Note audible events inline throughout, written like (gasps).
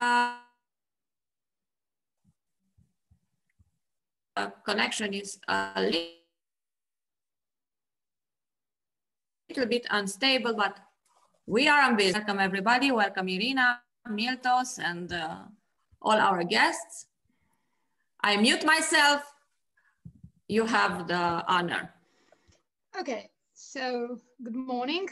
uh, connection is a little bit unstable, but we are on business. Welcome everybody. Welcome Irina, Miltos, and uh, all our guests. I mute myself. You have the honor. Okay, so good morning.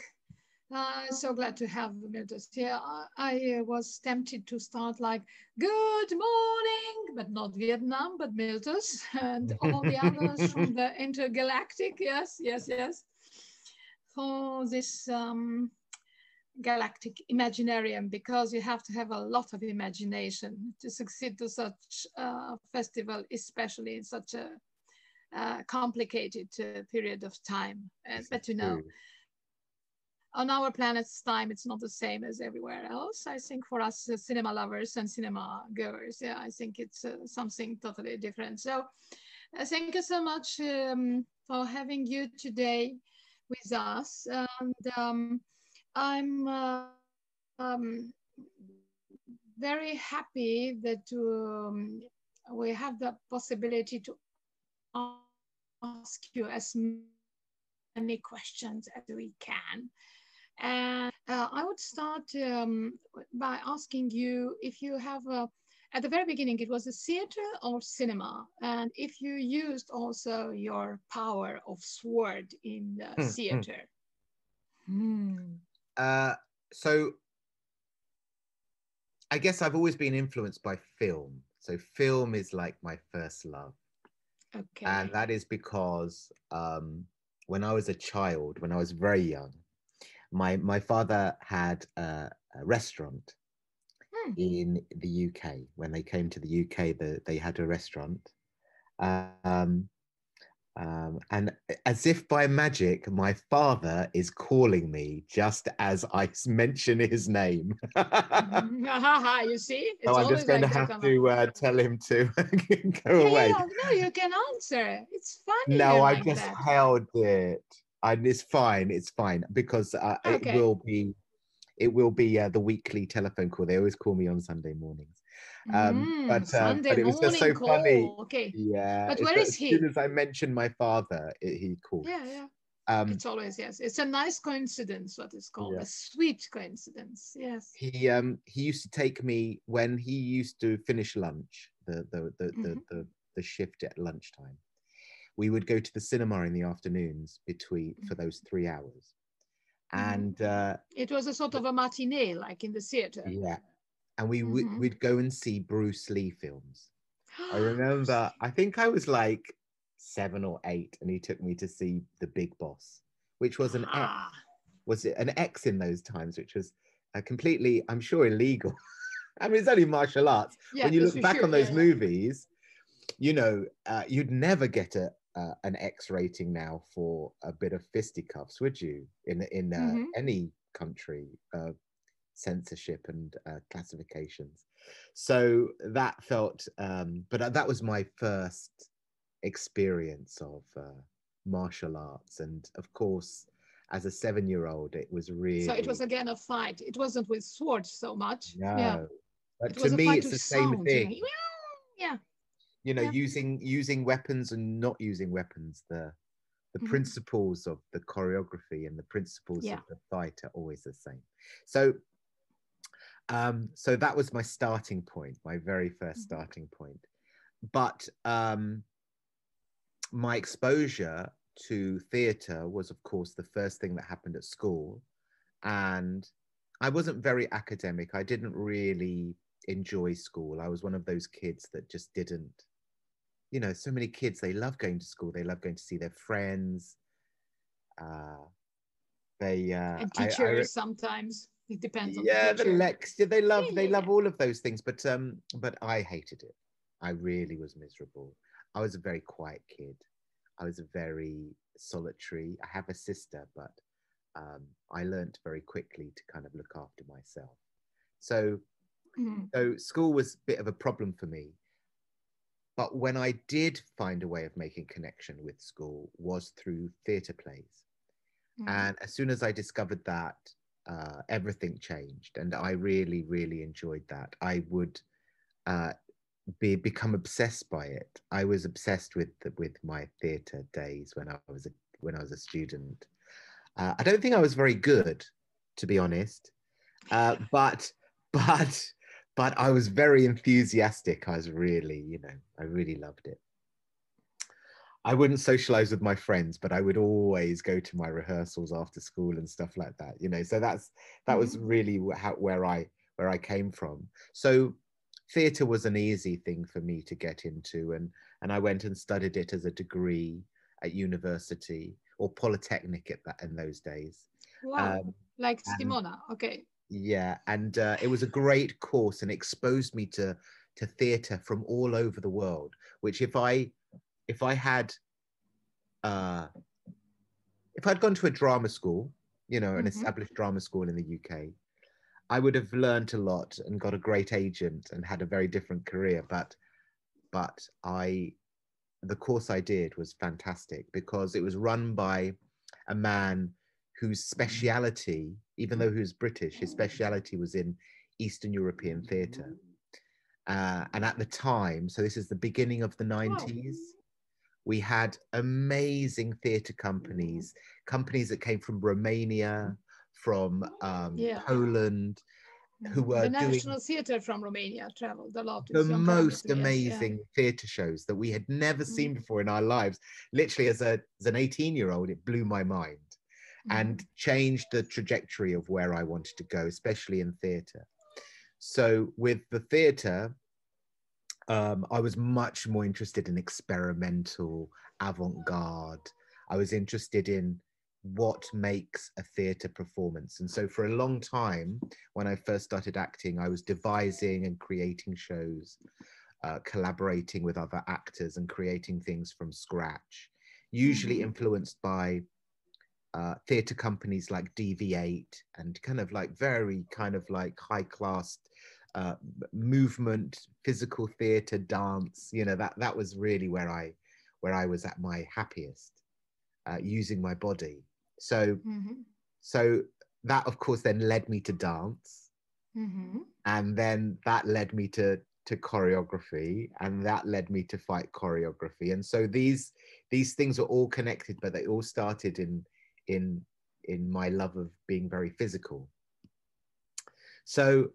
Uh, so glad to have Miltos here. I, I uh, was tempted to start like, good morning, but not Vietnam, but Miltos (laughs) and all the others from (laughs) the intergalactic. Yes, yes, yes. For this um, galactic imaginarium, because you have to have a lot of imagination to succeed to such a festival, especially in such a uh, complicated uh, period of time. Uh, but you know, on our planet's time, it's not the same as everywhere else. I think for us uh, cinema lovers and cinema goers, yeah, I think it's uh, something totally different. So uh, thank you so much um, for having you today with us. And um, I'm uh, um, very happy that um, we have the possibility to ask you as many questions as we can. And uh, I would start um, by asking you if you have a, at the very beginning, it was a theater or cinema, and if you used also your power of sword in the hmm. theater. Hmm. Uh, so I guess I've always been influenced by film. So film is like my first love. Okay. And that is because um, when I was a child, when I was very young, my my father had a, a restaurant hmm. in the UK. When they came to the UK, the, they had a restaurant. Um, um, and as if by magic, my father is calling me just as I mention his name. (laughs) (laughs) you see? It's so I'm just going like to have to uh, tell him to (laughs) go away. no, you can answer. It's funny. No, I like just that. held it and it's fine. It's fine because uh, okay. it will be, it will be uh, the weekly telephone call. They always call me on Sunday mornings. Um, mm, but, uh, but it was just so call. funny. Okay. Yeah. But where is he? As soon as I mentioned my father, it, he called. Yeah, yeah. Um, it's always yes. It's a nice coincidence. What is called yeah. a sweet coincidence. Yes. He um he used to take me when he used to finish lunch, the the the mm-hmm. the, the, the shift at lunchtime we would go to the cinema in the afternoons between for mm-hmm. those three hours mm-hmm. and uh, it was a sort of a matinee like in the theater yeah and we mm-hmm. would we'd go and see bruce lee films i (gasps) remember i think i was like seven or eight and he took me to see the big boss which was an ah. x was it an x in those times which was completely i'm sure illegal (laughs) i mean it's only martial arts yeah, when you look back sure, on those yeah. movies you know uh, you'd never get a, uh, an X rating now for a bit of fisticuffs, would you? In in uh, mm-hmm. any country, uh, censorship and uh, classifications. So that felt, um, but that was my first experience of uh, martial arts, and of course. As a seven-year-old, it was really. So it was again a fight. It wasn't with swords so much. No, yeah. but it to me, it's the same sound. thing. Yeah you know yeah. using using weapons and not using weapons the the mm-hmm. principles of the choreography and the principles yeah. of the fight are always the same so um so that was my starting point my very 1st mm-hmm. starting point but um my exposure to theatre was of course the first thing that happened at school and i wasn't very academic i didn't really enjoy school i was one of those kids that just didn't you know, so many kids, they love going to school. They love going to see their friends. Uh, they uh, and teachers I, I, sometimes it depends on yeah the, the lecture they love they love all of those things but um but i hated it i really was miserable i was a very quiet kid i was a very solitary i have a sister but um i learned very quickly to kind of look after myself so mm-hmm. so school was a bit of a problem for me but when I did find a way of making connection with school was through theatre plays. Mm. And as soon as I discovered that, uh, everything changed, and I really, really enjoyed that. I would uh, be become obsessed by it. I was obsessed with the, with my theatre days when I was a, when I was a student. Uh, I don't think I was very good, to be honest, uh, but (laughs) but but I was very enthusiastic. I was really, you know, I really loved it. I wouldn't socialize with my friends, but I would always go to my rehearsals after school and stuff like that. You know, so that's that was mm-hmm. really how, where I where I came from. So theatre was an easy thing for me to get into, and and I went and studied it as a degree at university or polytechnic at that in those days. Wow, um, like Simona, okay. Yeah, and uh, it was a great course and exposed me to to theatre from all over the world. Which if I if I had, uh, if I'd gone to a drama school, you know, an mm-hmm. established drama school in the UK, I would have learned a lot and got a great agent and had a very different career. But, but I, the course I did was fantastic because it was run by a man whose speciality, even though he was British, his speciality was in Eastern European theatre. Uh, and at the time, so this is the beginning of the 90s, we had amazing theatre companies, companies that came from Romania, from um, yeah. Poland, who were the National Theatre from Romania traveled a lot. The most amazing yeah. theatre shows that we had never mm-hmm. seen before in our lives. Literally, as a as an eighteen year old, it blew my mind, mm-hmm. And changed the trajectory of where I wanted to go, especially in theatre. So with the theatre, um, I was much more interested in experimental, avant garde. I was interested in what makes a theatre performance. And so, for a long time, when I first started acting, I was devising and creating shows, uh, collaborating with other actors, and creating things from scratch, usually mm-hmm. influenced by uh, theatre companies like DV8 and kind of like very kind of like high class uh, movement, physical theatre, dance. You know that that was really where I where I was at my happiest, uh, using my body. So mm-hmm. so that of course then led me to dance, mm-hmm. and then that led me to to choreography and that led me to fight choreography and so these these things are all connected but they all started in in in my love of being very physical so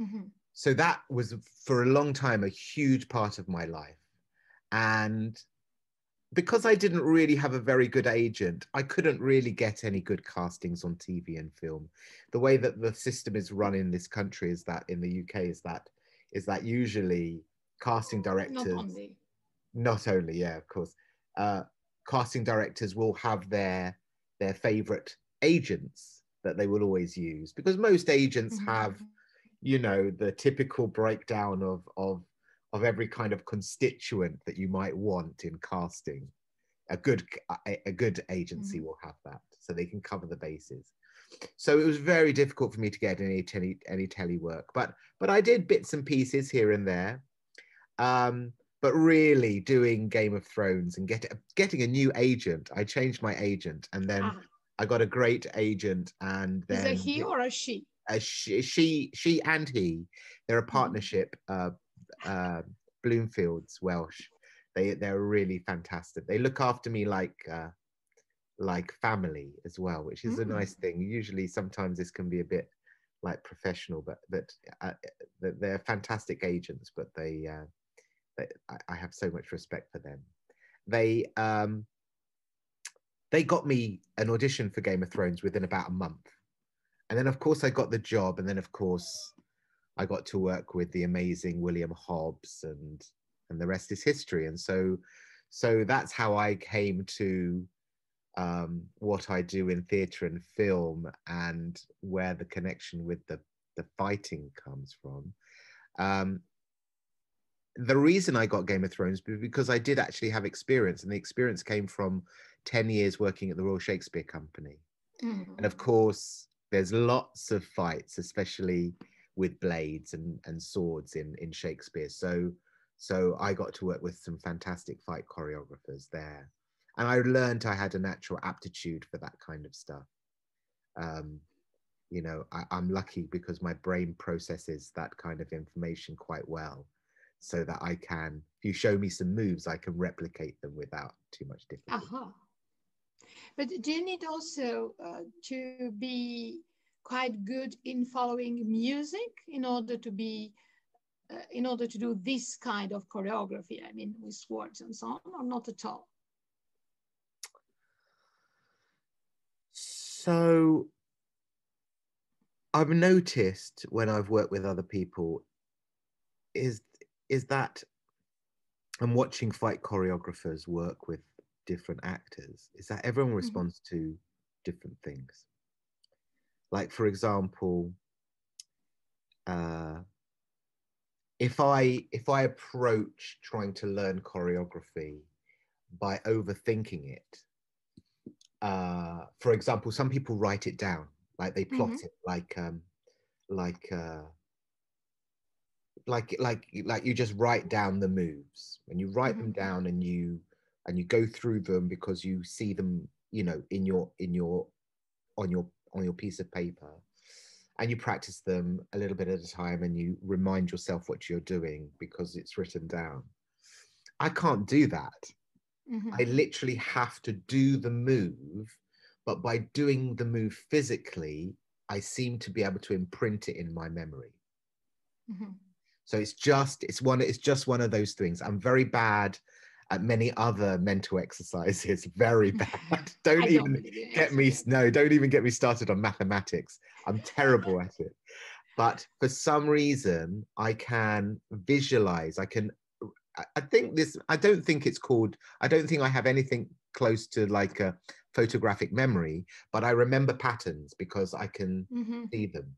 Mm-hmm. So that was for a long time a huge part of my life. And because I didn't really have a very good agent, I couldn't really get any good castings on TV and film. The way that the system is run in this country is that in the UK is that is that usually casting directors not only, not only yeah, of course. Uh, casting directors will have their their favorite agents that they will always use because most agents mm-hmm. have you know the typical breakdown of of of every kind of constituent that you might want in casting a good a, a good agency mm-hmm. will have that so they can cover the bases so it was very difficult for me to get any telly any telly work but but i did bits and pieces here and there um but really doing game of thrones and get, getting a new agent i changed my agent and then ah. i got a great agent and then is it he or a she uh, she, she, she and he, they're a mm-hmm. partnership. Uh, uh, Bloomfields Welch. They they're really fantastic. They look after me like uh, like family as well, which is mm. a nice thing. Usually, sometimes this can be a bit like professional, but that uh, they're fantastic agents. But they, uh, I have so much respect for them. They um, they got me an audition for Game of Thrones within about a month and then of course I got the job, and then of course I got to work with the amazing William Hobbs, and and the rest is history. And so, so that's how I came to um, what I do in theatre and film, and where the connection with the the fighting comes from. Um, the reason I got Game of Thrones because I did actually have experience, and the experience came from 10 years working at the Royal Shakespeare Company. Mm. And of course, there's lots of fights, especially with blades and, and swords in, in Shakespeare. So so I got to work with some fantastic fight choreographers there. And I learned I had a natural aptitude for that kind of stuff. Um, you know I, i'm lucky because my brain processes that kind of information quite well so that i can if you show me some moves i can replicate them without too much difficulty. Uh-huh. but do you need also uh, to be quite good in following music in order to be uh, in order to do this kind of choreography? I mean with swords and so on or not at all? So I've noticed when I've worked with other people is is that I'm watching fight choreographers work with different actors is that everyone mm-hmm. responds mm-hmm. to different things. Like for example, uh, if I if I approach trying to learn choreography by overthinking it, uh, for example, some people write it down like they plot mm-hmm. it like um like uh like like like you just write down the moves and you write mm-hmm. them down and you and you go through them because you see them you know in your in your on your on your piece of paper and you practice them a little bit at a time and you remind yourself what you're doing because it's written down i can't do that mm-hmm. i literally have to do the move but by doing the move physically, I seem to be able to imprint it in my memory. Mm-hmm. So it's just it's one it's just one of those things. I'm very bad at many other mental exercises. (laughs) Very (laughs) bad. (laughs) Don't even don't get me no. Don't even get me started on mathematics. I'm terrible at it. But for some reason, I can visualize. I can. I think this. I don't think it's called. I don't think I have anything close to like a photographic memory, but I remember patterns because I can mm-hmm. see them.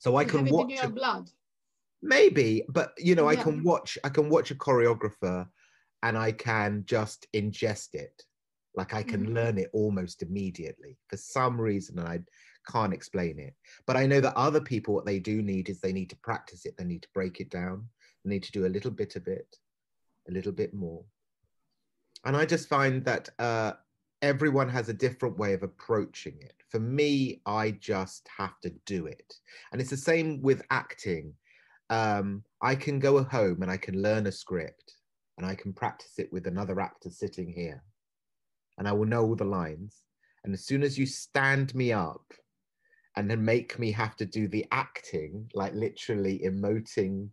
So I can watch. your blood. Maybe, but you know, yeah. I can watch. I can watch a choreographer, and I can just ingest it. Like I can mm-hmm. learn it almost immediately for some reason, and I can't explain it. But I know that other people, what they do need is they need to practice it. They need to break it down. They need to do a little bit of it, a little bit more. And I just find that uh, everyone has a different way of approaching it. For me, I just have to do it. And it's the same with acting. Um, I can go home and I can learn a script and I can practice it with another actor sitting here. And I will know all the lines. And as soon as you stand me up and then make me have to do the acting, like literally emoting,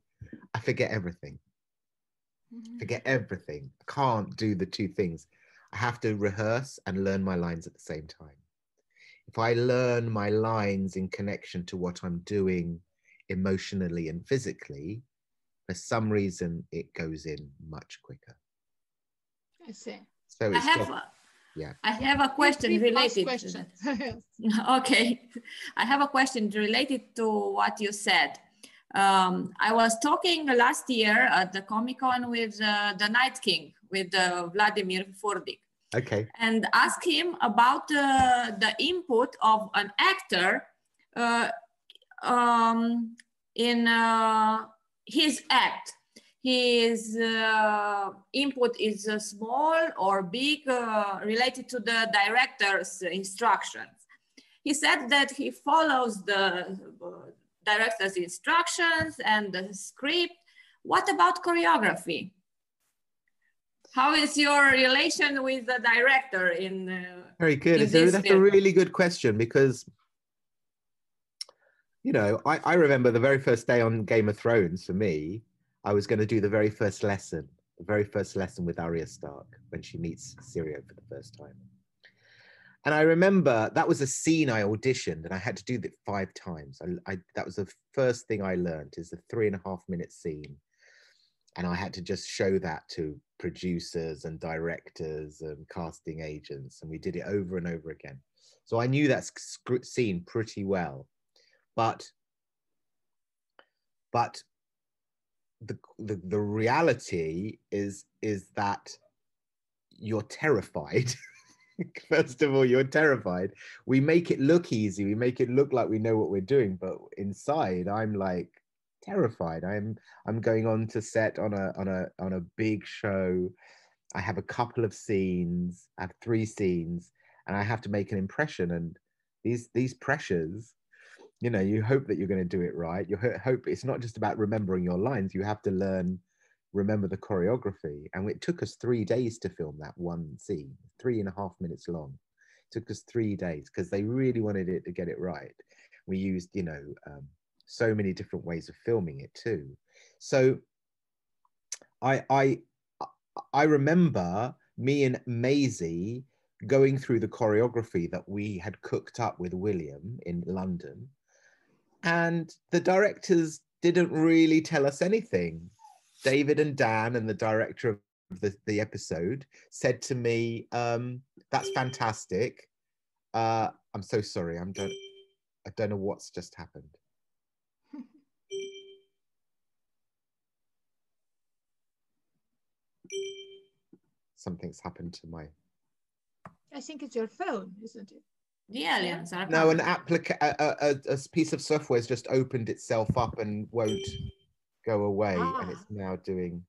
I forget everything. Mm-hmm. Forget everything. I can't do the two things. I have to rehearse and learn my lines at the same time. If I learn my lines in connection to what I'm doing emotionally and physically, for some reason it goes in much quicker. I see. So I have a, yeah. I have a question related. Question. (laughs) (laughs) okay, I have a question related to what you said. Um, I was talking last year at the Comic Con with uh, the Night King, with uh, Vladimir Furdik. Okay. And ask him about uh, the input of an actor uh, um, in uh, his act. His uh, input is uh, small or big uh, related to the director's instructions. He said that he follows the director's instructions and the script. What about choreography? how is your relation with the director in uh, very good in so that's film? a really good question because you know I, I remember the very first day on game of thrones for me i was going to do the very first lesson the very first lesson with arya stark when she meets Syrio for the first time. And i remember that was a scene i auditioned and i had to do that five times. I, I that was the first thing i learned is a three and a half minute scene. And I had to just show that to producers and directors and casting agents, and we did it over and over again. So I knew that scene pretty well, but but the, the the reality is is that you're terrified. (laughs) First of all, you're terrified. We make it look easy. We make it look like we know what we're doing, but inside, I'm like, terrified. I'm I'm going on to set on a on a on a big show. I have a couple of scenes. I have three scenes, and I have to make an impression. And these these pressures you know you hope that you're going to do it right. You hope it's not just about remembering your lines you have to learn remember the choreography. And it took us three days to film that one scene three and a half minutes long. It took us three days because they really wanted it to get it right. We used you know um, so many different ways of filming it too. So i i i remember me and Maisie going through the choreography that we had cooked up with William in London and the directors didn't really tell us anything. David and Dan and the director of the, the episode said to me, um, that's fantastic. Uh, I'm so sorry. I'm don't I don't know what's just happened. (laughs) Something's happened to my I think it's your phone, isn't it? The aliens are No, an applica- a, a, a piece of software has just opened itself up and won't go away, and Ah. it's now doing.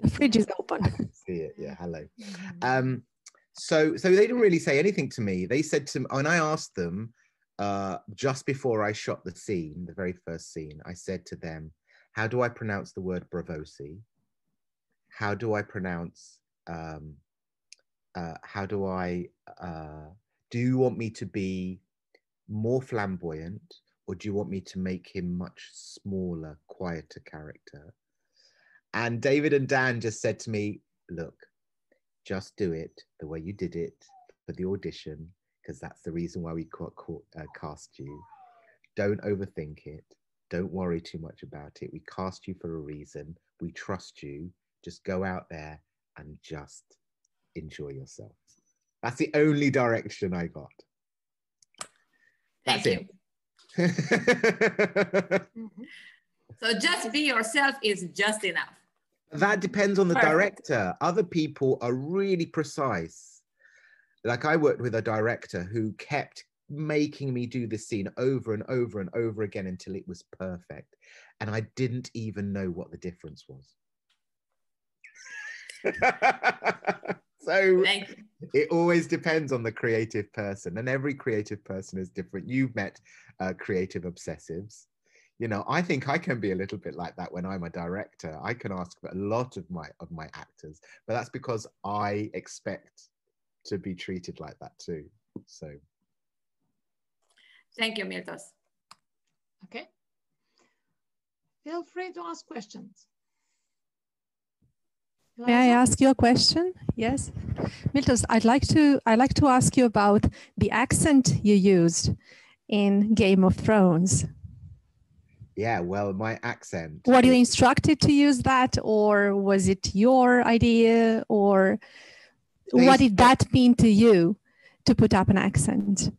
The fridge is open. (laughs) see it. Yeah, hello. Mhm. Um, so so they didn't really say anything to me. They said to me, and I asked them uh, just before I shot the scene, the very first scene. I said to them, "How do I pronounce the word Braavosi? How do I pronounce? Um, uh, how do I? Uh, do you want me to be more flamboyant, or do you want me to make him much smaller, quieter character?" And David and Dan just said to me, "Look." just do it the way you did it for the audition because that's the reason why we ca- ca- uh, cast you. Don't overthink it. Don't worry too much about it. We cast you for a reason. We trust you. Just go out there and just enjoy yourself that's the only direction i got Thank that's you. it (laughs) Mhm. So just be yourself is just enough. That depends on the Perfect. director. Other people are really precise. Like I worked with a director who kept making me do this scene over and over and over again until it was perfect. And I didn't even know what the difference was. (laughs) so Thank it always depends on the creative person, and every creative person is different. You've met uh, creative obsessives. You know, I think I can be a little bit like that when I'm a director. I can ask a lot of my of my actors, but that's because I expect to be treated like that too. So Thank you, Miltos. Okay. Feel free to ask questions. May I ask you a question? Yes. Miltos, I'd like to I'd like to ask you about the accent you used in Game of Thrones. yeah, well, my accent. Were you instructed to use that or was it your idea or They what did that mean to you to put up an accent?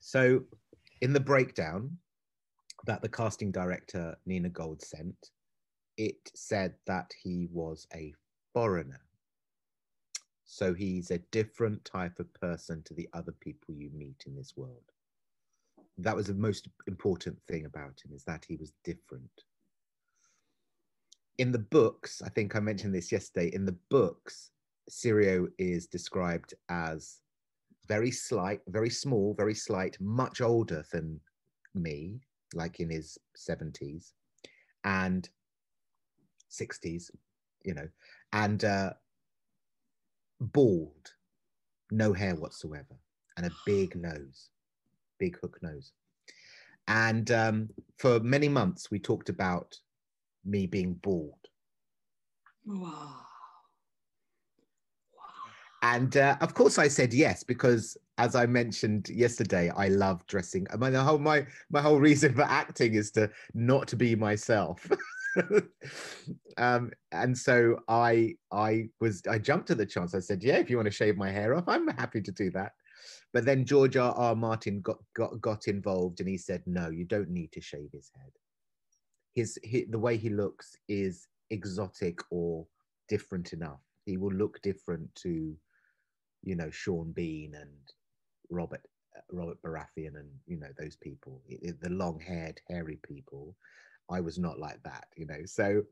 So, in the breakdown that the casting director Nina Gold sent, it said that he was a foreigner. So, he's a different type of person to the other people you meet in this world. That was the most important thing about him, is that he was different. In the books, I think I mentioned this yesterday, in the books, Syrio is described as very slight, very small, very slight, much older than me, like in his 70s and 60s, you know, and uh, bald, no hair whatsoever, and a big (sighs) nose, big hook nose. And um, for many months, we talked about me being bald. Wow. And uh, of course, I said yes because, as I mentioned yesterday, I love dressing. I mean, the whole my my whole reason for acting is to not to be myself. (laughs) (laughs) um, and so I I was I jumped at the chance. I said, "Yeah, if you want to shave my hair off, I'm happy to do that." But then George R. R. Martin got got got involved, and he said, "No, you don't need to shave his head. His, he, the way he looks is exotic or different enough. He will look different to." you know Sean Bean and Robert Robert Baratheon and you know those people, the long-haired, hairy people. I was not like that, you know. So,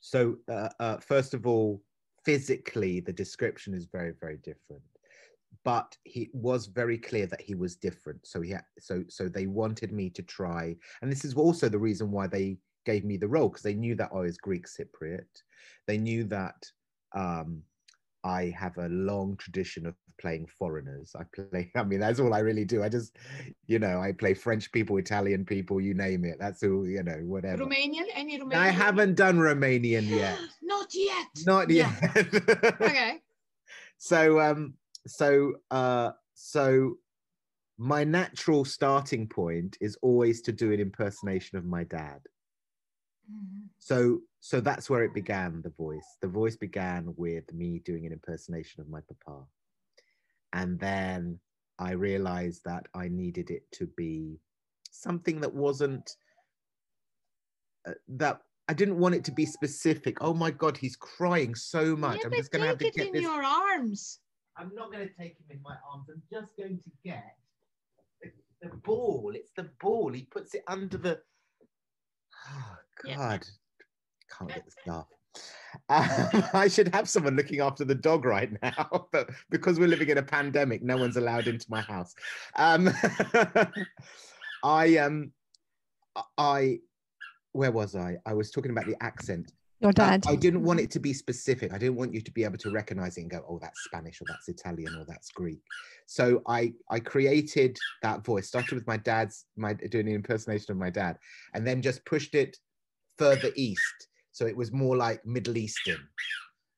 so uh, uh, first of all, physically, the description is very, very different. but he was very clear that he was different. So he so so they wanted me to try, and this is also the reason why they gave me the role because they knew that I was Greek Cypriot. They knew that um, I have a long tradition of playing foreigners. I play, (laughs) I mean, that's all I really do. I just, you know, I play French people, Italian people, you name it. That's all, you know, whatever. Romanian? Any Romanian? I haven't done Romanian (gasps) yet. Not yet. Not yet. (laughs) okay. So, um, so, uh, so my natural starting point is always to do an impersonation of my dad. Mm-hmm. So so that's where it began, the voice. The voice began with me doing an impersonation of my papa. And then I realized that I needed it to be something that wasn't uh, that I didn't want it to be specific. Oh my God, he's crying so much. Yeah, I'm just going to have to get in this. your arms. I'm not going to take him in my arms. I'm just going to get the, the ball. It's the ball. He puts it under the. (sighs) Oh, God, can't get the staff. Uh, (laughs) I should have someone looking after the dog right now, (laughs) but because we're living in a pandemic, no one's allowed into my house. Um, (laughs) I um, I, where was I? I was talking about the accent. Your dad. Uh, I didn't want it to be specific. I didn't want you to be able to recognize it and go, "Oh, that's Spanish, or that's Italian, or that's Greek." So I I created that voice. Started with my dad's, my doing an impersonation of my dad, and then just pushed it further east. So it was more like Middle Eastern.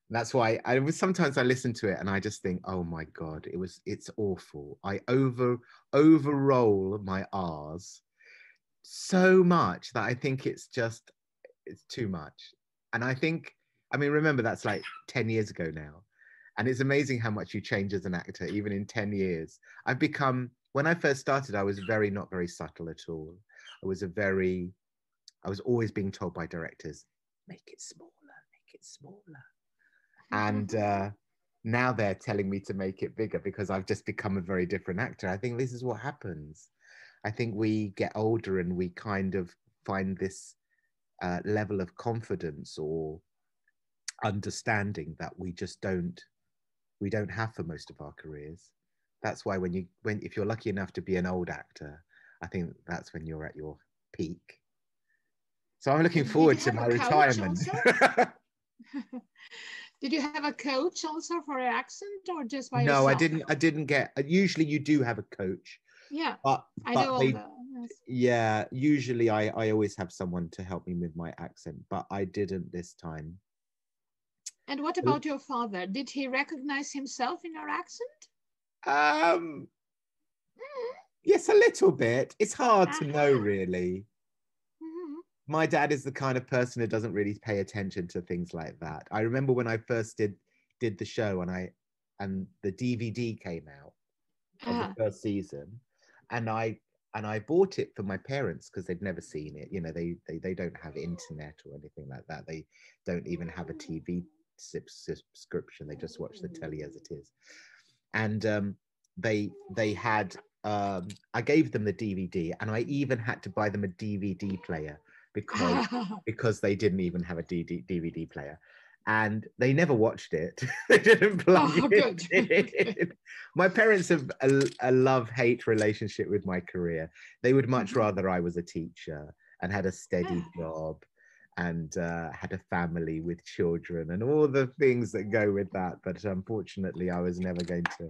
That's why I was sometimes I listen to it and I just think, oh my God, it was it's awful. I over overroll my R's so much that I think it's just it's too much. And I think, I mean, remember that's like 10 years ago now. And it's amazing how much you change as an actor, even in 10 years. I've become, when I first started, I was very, not very subtle at all. I was a very I was always being told by directors, make it smaller, make it smaller. And (laughs) uh, now they're telling me to make it bigger because I've just become a very different actor. I think this is what happens. I think we get older and we kind of find this uh, level of confidence or understanding that we just don't we don't have for most of our careers that's why when you when if you're lucky enough to be an old actor i think that's when you're at your peak so I'm looking forward to my retirement. (laughs) Did you have a coach also for your accent or just by No, yourself? I didn't. I didn't get. Usually, you do have a coach. Yeah, but, I but know. they, the, yes. Yeah, usually I I always have someone to help me with my accent, but I didn't this time. And what about your father? Did he recognize himself in your accent? Um. Mm. Yes, a little bit. It's hard uh -huh. to know, really my dad is the kind of person who doesn't really pay attention to things like that. I remember when I first did did the show and I and the DVD came out of the first season, and I and I bought it for my parents because they'd never seen it. You know, they, they they don't have internet or anything like that. They don't even have a TV subscription. They just watch the telly as it is, and um, they they had. Um, I gave them the DVD, and I even had to buy them a DVD player because (laughs) because they didn't even have a DVD player and they never watched it. (laughs) they didn't plug (laughs) oh, it in. my parents have a, a love-hate relationship with my career. They would much mm-hmm. rather I was a teacher and had a steady job and uh, had a family with children and all the things that go with that. But unfortunately, I was never going to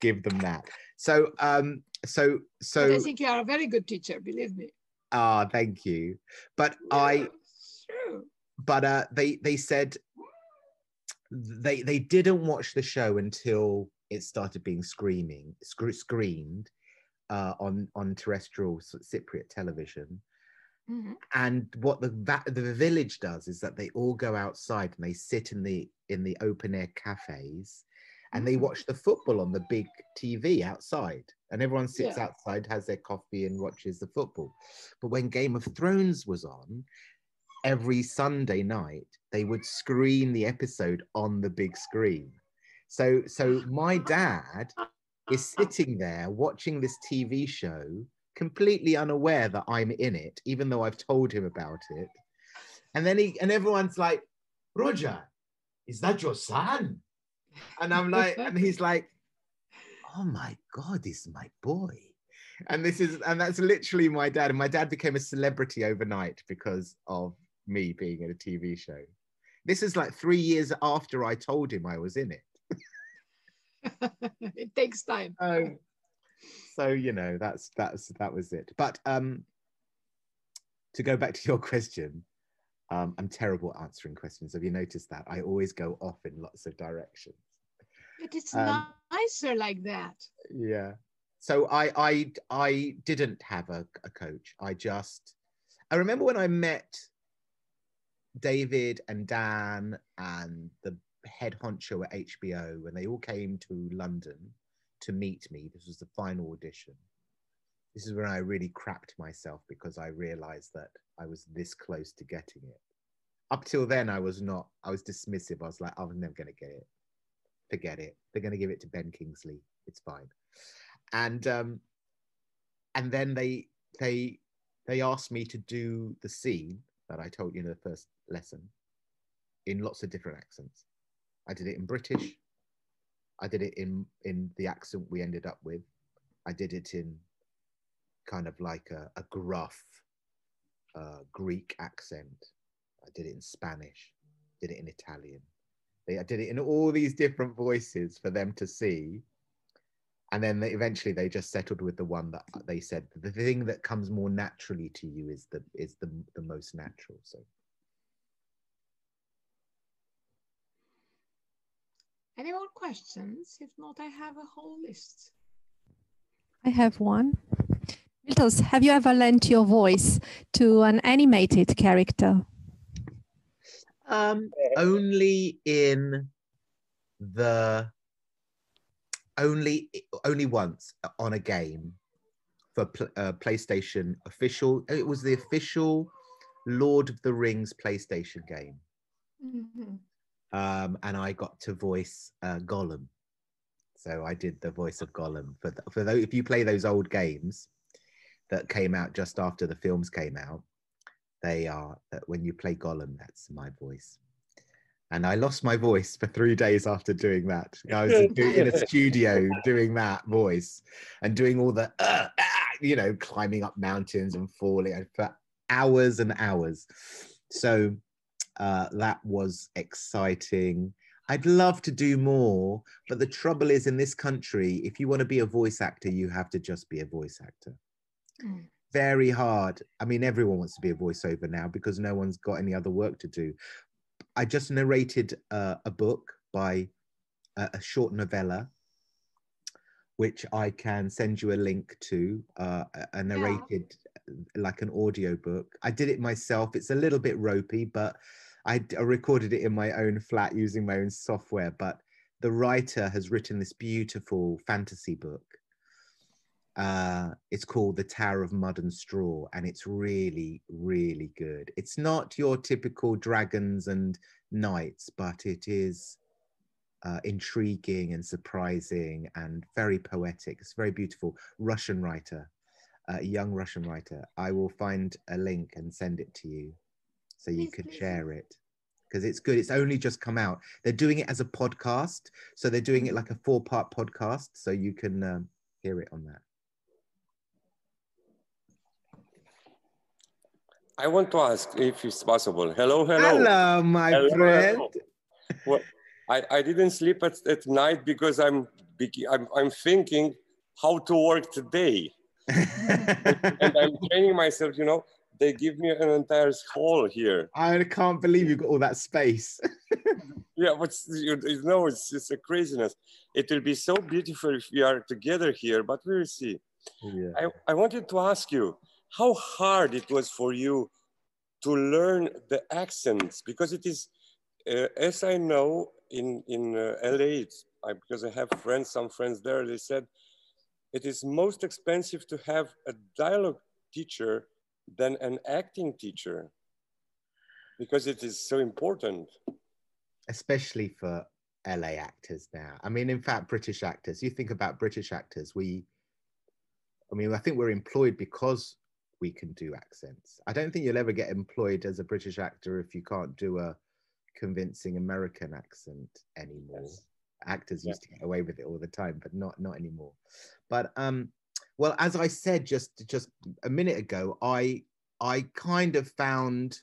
give them that. So, um, so, so. But I think you are a very good teacher, believe me. Ah, thank you. But yeah, I, but uh, they they said they they didn't watch the show until it started being screaming sc- screened uh, on on terrestrial Cypriot television. Mm-hmm. And what the the village does is that they all go outside and they sit in the in the open air cafes and they watch the football on the big TV outside. And everyone sits yeah. outside, has their coffee, and watches the football. But when Game of Thrones was on, every Sunday night they would screen the episode on the big screen. So, so my dad is sitting there watching this TV show, completely unaware that I'm in it, even though I've told him about it. And then he and everyone's like, Roger, is that your son? And I'm like, and he's like, oh my God, this is my boy. And this is, and that's literally my dad. And my dad became a celebrity overnight because of me being in a TV show. This is like three years after I told him I was in it. (laughs) it takes time. Um, so you know that's that's that was it. But um, to go back to your (laughs) question, um, I'm terrible at answering questions. Have you noticed that? I always go off in lots of directions. But it's um, nicer like that. Yeah. So I I I didn't have a, a coach. I just I remember when I met David and Dan and the head honcho at HBO when they all came to London to meet me. This was the final audition. This is when I really crapped myself because I realized that I was this close to getting it. Up till then, I was not, I was dismissive. I was like, I'm never going to get it. Forget it. They're going to give it to Ben Kingsley. It's fine. And, um, and then they, they, they asked me to do the scene that I told you in the first lesson in lots of different accents. I did it in British. I did it in in the accent we ended up with. I did it in kind of like a, a gruff uh, Greek accent. I did it in Spanish. Did it in Italian. They, I did it in all these different voices for them to see. And then they, eventually they just settled with the one that they said the thing that comes more naturally to you is the is the the most natural. So Any more questions? If not, I have a whole list. I have one. Miltos, have you ever lent your voice to an animated character? Um, only in the only only once on a game for uh, PlayStation official. It was the official Lord of the Rings PlayStation game. Mm -hmm um, and I got to voice uh, Gollum. So I did the voice of Gollum for the, for those, if you play those old games that came out just after the films came out, they are that when you play Gollum, that's my voice. And I lost my voice for three days after doing that. I was in (laughs) a studio doing that voice and doing all the, uh, ah, you know, climbing up mountains and falling for hours and hours. So uh, that was exciting. I'd love to do more, but the trouble is in this country, if you want to be a voice actor, you have to just be a voice actor. Mm. Very hard. I mean, everyone wants to be a voiceover now because no one's got any other work to do. I just narrated uh, a book by uh, a short novella, which I can send you a link to, uh, a narrated yeah. like an audio book. I did it myself. It's a little bit ropey, but I, I recorded it in my own flat using my own software, but the writer has written this beautiful fantasy book. Uh, it's called The Tower of Mud and Straw, and it's really, really good. It's not your typical dragons and knights, but it is uh, intriguing and surprising and very poetic. It's very beautiful. Russian writer, a uh, young Russian writer. I will find a link and send it to you so you could share it because it's good. It's only just come out. They're doing it as a podcast, so they're doing it like a four-part podcast, so you can um, hear it on that. I want to ask if it's possible. Hello, hello. Hello, my hello, friend. Hello. Well, I, I didn't sleep at, at night because I'm, I'm I'm thinking how to work today. (laughs) and I'm training myself, you know, they give me an entire hall here. I can't believe you've got all that space. (laughs) yeah, but you, you know, it's just a craziness. It will be so beautiful if we are together here, but we will see. Yeah. I, I wanted to ask you how hard it was for you to learn the accents because it is, uh, as I know, in in uh, LA, I, because I have friends, some friends there, they said it is most expensive to have a dialogue teacher than an acting teacher because it is so important. Especially for LA actors now. I mean, in fact, British actors, you think about British actors, we, I mean, I think we're employed because we can do accents. I don't think you'll ever get employed as a British actor if you can't do a convincing American accent anymore. Yes. actors used to get away with it all the time, but not not anymore. But um, well, as I said just just a minute ago, I I kind of found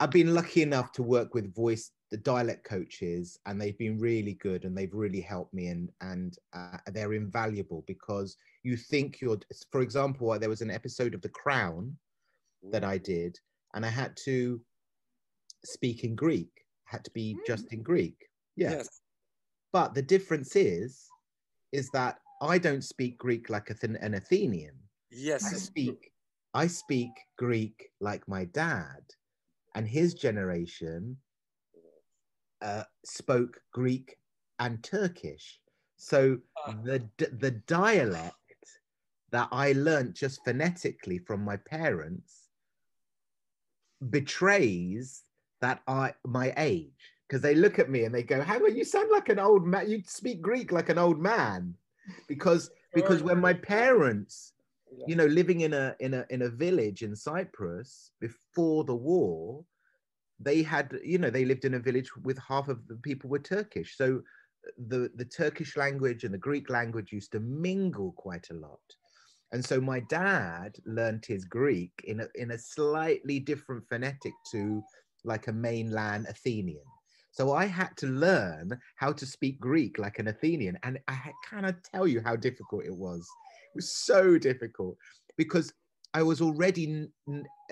I've been lucky enough to work with voice the dialect coaches and they've been really good and they've really helped me and and uh, they're invaluable because you think you're for example there was an episode of the crown that mm. i did and i had to speak in greek had to be mm. just in greek yeah. yes but the difference is is that i don't speak greek like an athenian yes i speak i speak greek like my dad and his generation uh, spoke Greek and Turkish. So ah. the the dialect that I learned just phonetically from my parents betrays that I my age because they look at me and they go, "How on, you sound like an old man. You speak Greek like an old man," because because when my parents, you know, living in a in a in a village in Cyprus before the war, they had, you know, they lived in a village with half of the people were Turkish. So the, the Turkish language and the Greek language used to mingle quite a lot. And so my dad learned his Greek in a, in a slightly different phonetic to like a mainland Athenian. So I had to learn how to speak Greek like an Athenian. And I cannot tell you how difficult it was. It was so difficult because I was already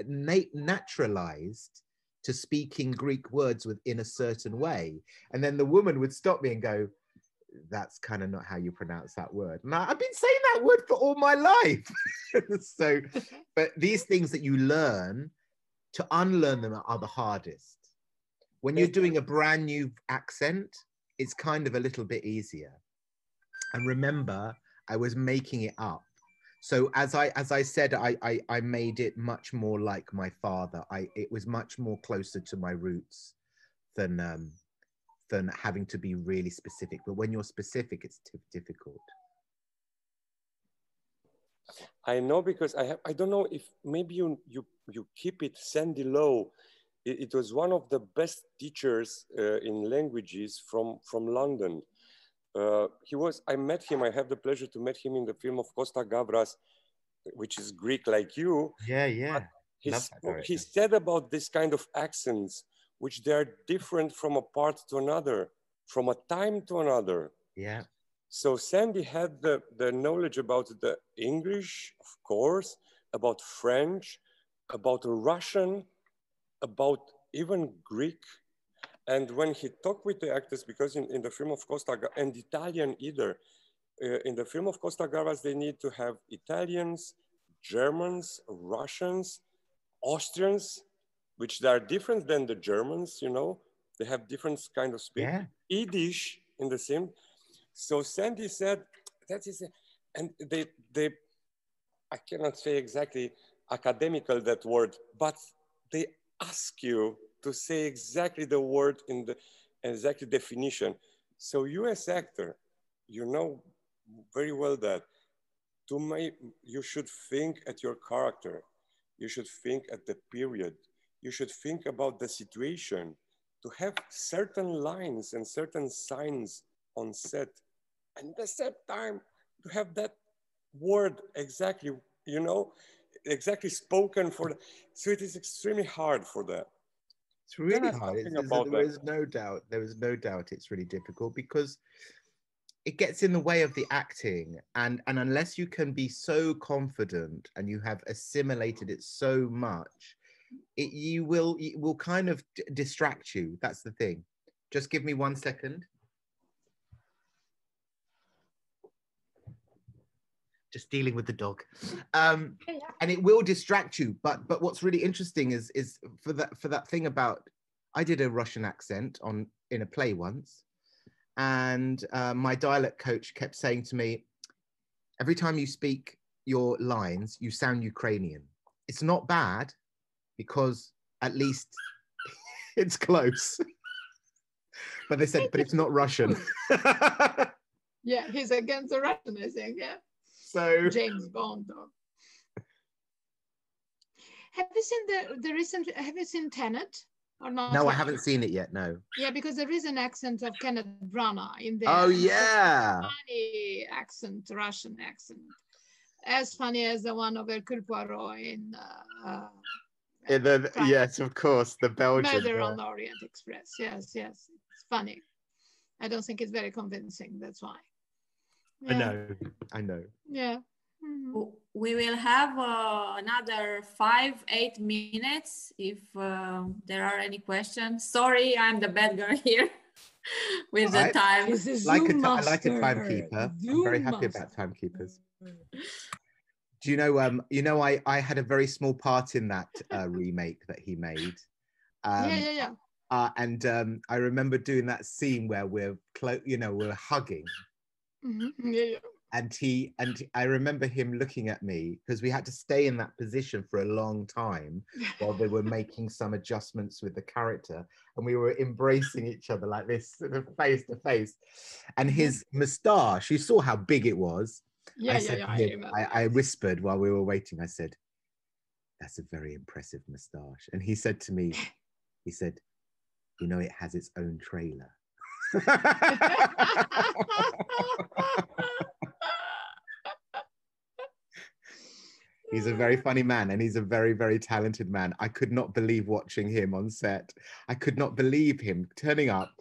naturalized to speaking Greek words within a certain way. And then the woman would stop me and go, that's kind of not how you pronounce that word. Now I've been saying that word for all my life. (laughs) so, but these things that you learn, to unlearn them are the hardest. When you're doing a brand new accent, it's kind of a little bit easier. And remember, I was making it up so as I as I said, I, I, I made it much more like my father. I it was much more closer to my roots than um, than having to be really specific. But when you're specific, it's difficult. I know because I have I don't know if maybe you you you keep it Sandy low It, it was one of the best teachers uh, in languages from from London uh, he was, I met him, I have the pleasure to meet him in the film of Costa Gavras, which is Greek like you. Yeah, yeah. He, he said about this kind of accents, which they are different from a part to another, from a time to another. Yeah. So Sandy had the, the knowledge about the English, of course, about French, about Russian, about even Greek, and when he talked with the actors, because in, in the film of Costa, and Italian either, uh, in the film of Costa Gavras, they need to have Italians, Germans, Russians, Austrians, which they are different than the Germans, you know, they have different kind of speech. Yeah. Yiddish in the same. So Sandy said, that is, and they, they, I cannot say exactly academical that word, but they ask you to say exactly the word in the exact definition. So you as actor, you know very well that to make, you should think at your character. You should think at the period. You should think about the situation to have certain lines and certain signs on set. And at the same time, to have that word exactly, you know, exactly spoken for. The, so it is extremely hard for that. It's really hard. It's, it's, there is no doubt. There is no doubt it's really difficult because it gets in the way of the acting and and unless you can be so confident and you have assimilated it so much it you will it will kind of distract you that's the thing just give me one second just dealing with the dog. Um, and it will distract you but but what's really interesting is is for that for that thing about i did a russian accent on in a play once and uh, my dialect coach kept saying to me every time you speak your lines you sound ukrainian. It's not bad because at least (laughs) it's close. (laughs) But they said but it's not russian. (laughs) Yeah he's against the russian i think yeah so James Bond. Have you seen the the recent? Have you seen Tenet or not? No, I haven't seen it yet. No. Yeah, because there is an accent of Kenneth Branagh in there. Oh yeah. funny accent, Russian accent, as funny as the one of Hercule Poirot in uh, uh, In the, yes, of course, the Belgian. Murder uh, on the Orient Express. Yes, yes, it's funny. I don't think it's very convincing. That's why. I know. I know. Yeah. Mhm. We will have uh, another five, eight minutes if uh, there are any questions. Sorry, I'm the bad girl (laughs) here with the I- time. Like a, Zoom ti- I like a master. timekeeper. I'm very happy master. about timekeepers. Do you know? Um, you know, I I had a very small part in that uh, (laughs) remake that he made. Um, yeah, yeah, yeah. Uh, and um, I remember doing that scene where we're close, you know, we're hugging, Mhm. yeah, yeah. and he and I remember him looking at me because we had to stay in that position for a long time (laughs) while they were making some adjustments with the character, and we were embracing each other like this, sort of face to face. And his moustache, you saw how big it was. Yeah, I yeah, said yeah. I him- remember. I, I whispered while we were waiting. I said, "That's a very impressive moustache." And he said to me, "He said, you know, it has its own trailer." He's a very funny man, and he's a very, very talented man. I could not believe watching him on set. I could not believe him turning up,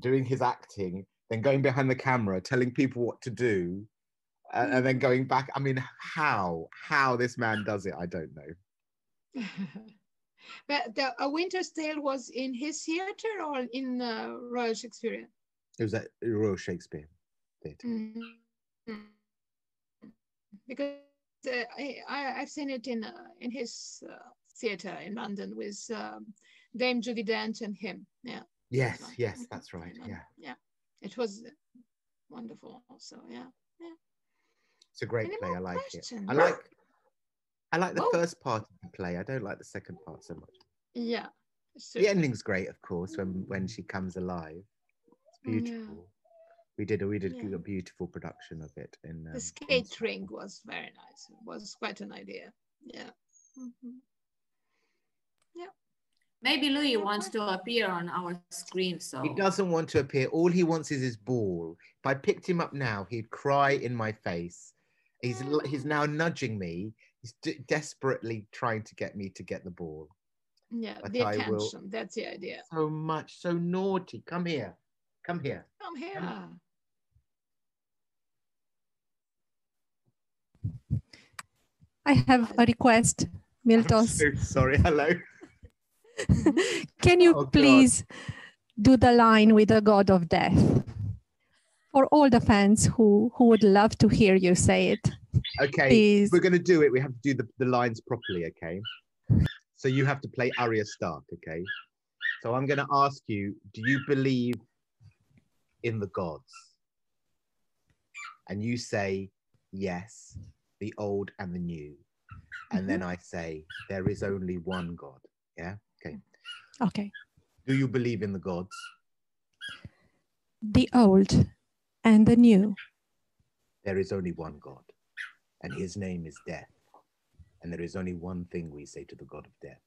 doing his acting, then going behind the camera, telling people what to do, and, and then going back. I mean, how how this man does it, I don't know. (laughs) but the A Winter's Tale was in his theater or in uh, Royal Shakespeare? It was at Royal Shakespeare Theatre. Mhm. Because uh, I, I've seen it in uh, in his uh, theater in London with um, Dame Judi Dench and him. Yeah. Yes, yes, Mhm. that's right. Yeah, Yeah. It was wonderful. Also, yeah. Yeah. It's a great Any play. I like questions? it. I like I like the Whoa. first part of the play. I don't like the second part so much. Yeah. So, The ending's great, of course, when when she comes alive. It's Yeah. beautiful. We did a we did Yeah. a beautiful production of it in the um, skate in- ring was very nice. It was quite an idea. Yeah. Mhm. Maybe Louis wants to appear on our screen. So He doesn't want to appear. All he wants is his ball. If I picked him up now, he'd cry in my face. He's he's now nudging me. He's d- desperately trying to get me to get the ball. Yeah. But the I will- attention. That's the idea. So much, so naughty. Come here, come here. Come here. I have a request, Miltos. (laughs) So sorry. Hello. (laughs) Can you Oh, please do the line with the God of Death? For all the fans who, who would love to hear you say it, Okay. please. We're going to do it, we have to do the, the lines properly, okay? So you have to play Arya Stark, okay? So I'm going to ask you, do you believe in the gods? And you say, yes, the old and the new. And mm-hmm. then I say, there is only one God. Yeah? Okay. Okay. Do you believe in the gods? The old and the new. There is only one God, and his name is death. And there is only one thing we say to the God of death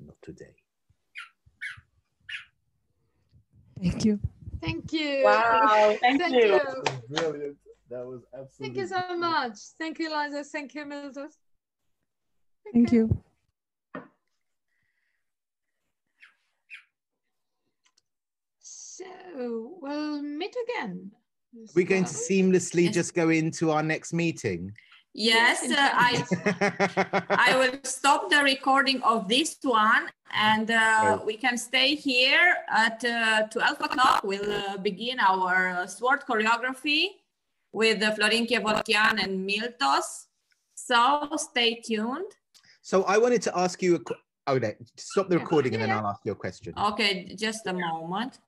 not today. Thank you. Thank you. Wow, thank, Thank you. you. Brilliant. That was absolutely. Thank you so much. Thank you, Liza. Thank you, Milton. Thank Okay. you. So we'll meet again. We're going to seamlessly Yes. just go into our next meeting. yes, Yes, uh, I (laughs) I will stop the recording of this one and uh, Right. we can stay here at uh, 12 o'clock. We'll uh, begin our uh, sword choreography with uh, Florin Kevorkian and Miltos. So stay tuned. So I wanted to ask you a qu- oh no, stop the Yeah. recording and then. I'll ask you a question. Okay, just a moment.